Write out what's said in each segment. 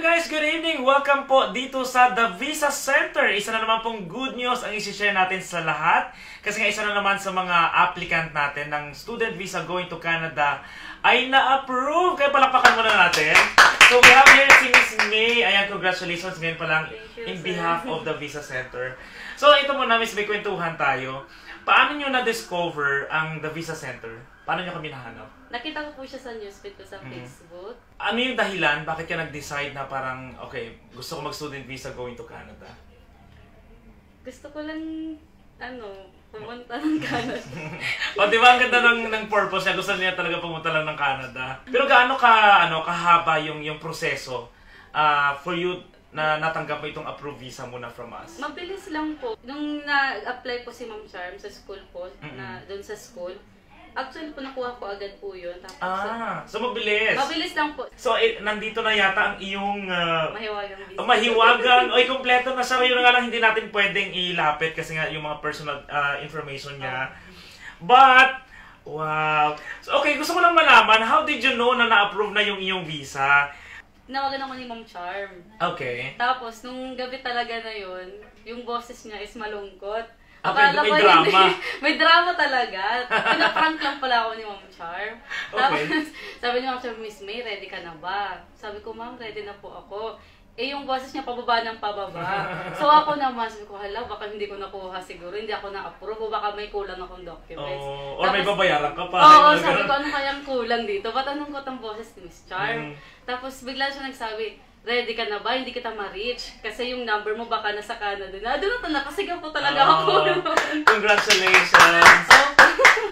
Guys, good evening! Welcome po dito sa The Visa Center. Isa na naman pong good news ang isi-share natin sa lahat. Kasi nga isa na naman sa mga applicant natin ng student visa going to Canada ay na-approve. Kaya palakpakan muna natin. So we have here si Miss May. Ayan, congratulations ngayon pa lang in behalf of the Visa Center. So ito muna, Miss May, kwentuhan tayo. Paano nyo na-discover ang The Visa Center? Paano nyo kami nahanap? Nakita ko po siya sa newsfeed ko sa Mhm. Facebook. Ano yung dahilan? Bakit ka nag-decide na parang, okay, gusto ko mag-student visa going to Canada? Gusto ko lang, ano, pumunta ng Canada. o, di ba ang ganda ng, ng purpose niya? Gusto niya talaga pumunta lang ng Canada. Pero gaano ka, ano, kahaba yung, yung proseso ah, for you na natanggap mo itong approved visa muna from us? Mabilis lang po. Nung na-apply po si Ma'am Charm sa school po, Mm-mm. na doon sa school, actually po nakuha ko agad po yun. Tapos, Ah, so mabilis. mabilis lang po. So, eh, nandito na yata ang iyong ah, Mahiwagang business. Oh, mahiwagan. Oy, kompleto na siya. Yun nga lang, hindi natin pwedeng ilapit kasi nga yung mga personal ah, information niya. But, wow. So, okay, gusto ko lang malaman, how did you know na na-approve na yung iyong visa? Nawagan ako ni Ma'am Charm. Okay. Tapos, nung gabi talaga na yun, yung boses niya is malungkot. Ah, may- may drama. Hindi. may drama talaga. Pinaprank lang pala ako ni Ma'am Charm. Okay. Tapos, sabi ni Ma'am Charm, Miss May, ready ka na ba? Sabi ko, Ma'am, ready na po ako. Eh, yung boses niya pababa ng pababa. So, ako naman, sabi ko, hala, baka hindi ko nakuha siguro. Hindi ako na-approve. O baka may kulang akong documents. Oh, or may Tapos- babayaran ka pa. Oo, Yung sabi ko, ano kayang kulang dito? Ba't anong ang boses ni Miss Charm? Mm. Tapos bigla siya nagsabi, ready ka na ba? Hindi kita ma-reach. Kasi yung number mo baka nasa Canada na. Doon na nakasigaw po talaga ako. Oh, congratulations. so,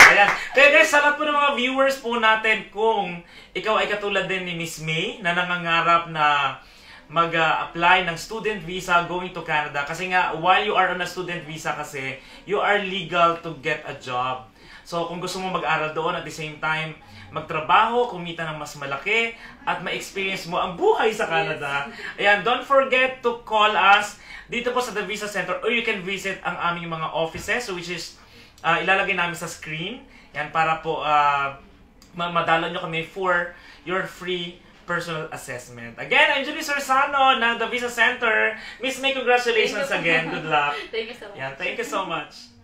Ayan. Kaya guys, sa lahat po ng mga viewers po natin, kung ikaw ay katulad din ni Miss May na nangangarap na mag-apply ng student visa going to Canada. Kasi nga, while you are on a student visa kasi, you are legal to get a job. So, kung gusto mo mag-aral doon at the same time, magtrabaho, kumita ng mas malaki, at ma-experience mo ang buhay sa Canada. Ayan, don't forget to call us dito po sa The Visa Center or you can visit ang aming mga offices which is ah, ilalagay namin sa screen. Yan, para po ah, ma- madalo nyo kami for your free personal assessment. Again, I'm Julie Sorsano ng The Visa Center. Miss May, congratulations again. Good luck. thank you so much. Yan, thank you so much.